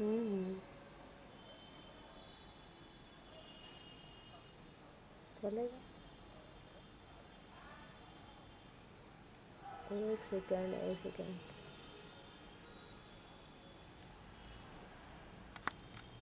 हम्म चलेगा एक सेकंड एक सेकंड